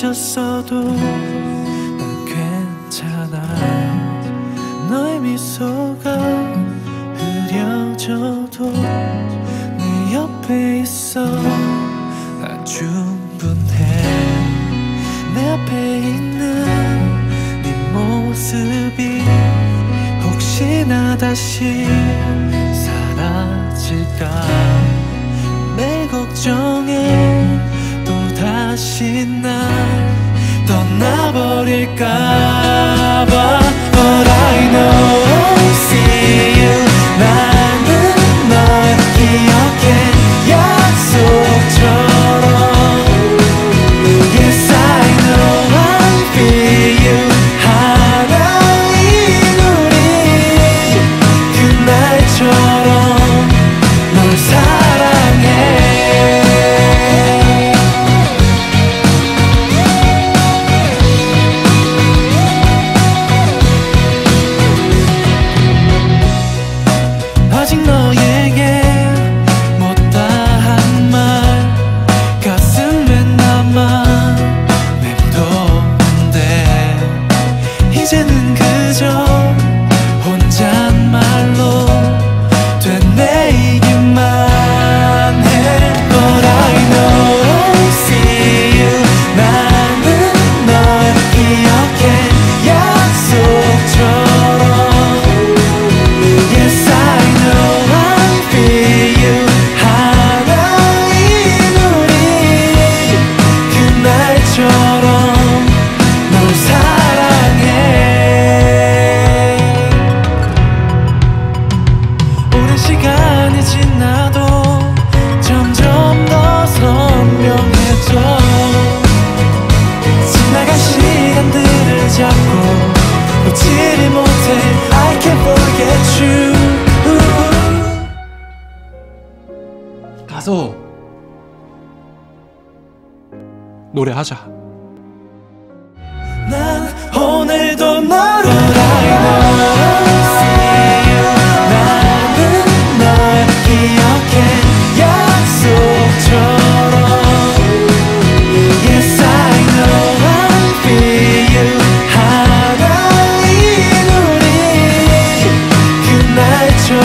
잊었어도 난 괜찮아. 너의 미소가 흐려져도 네 옆에 있어. 난 충분해. 내 앞에 있는 네 모습이 혹시나 다시 사라질까? 내 걱정에 또 다시 날 떠나버릴까봐 이 가서 노래하자. 난 오늘도 너를 알고 나는 널 기억해 약속처럼 Yes I know I feel you 하나인 우리 그날처럼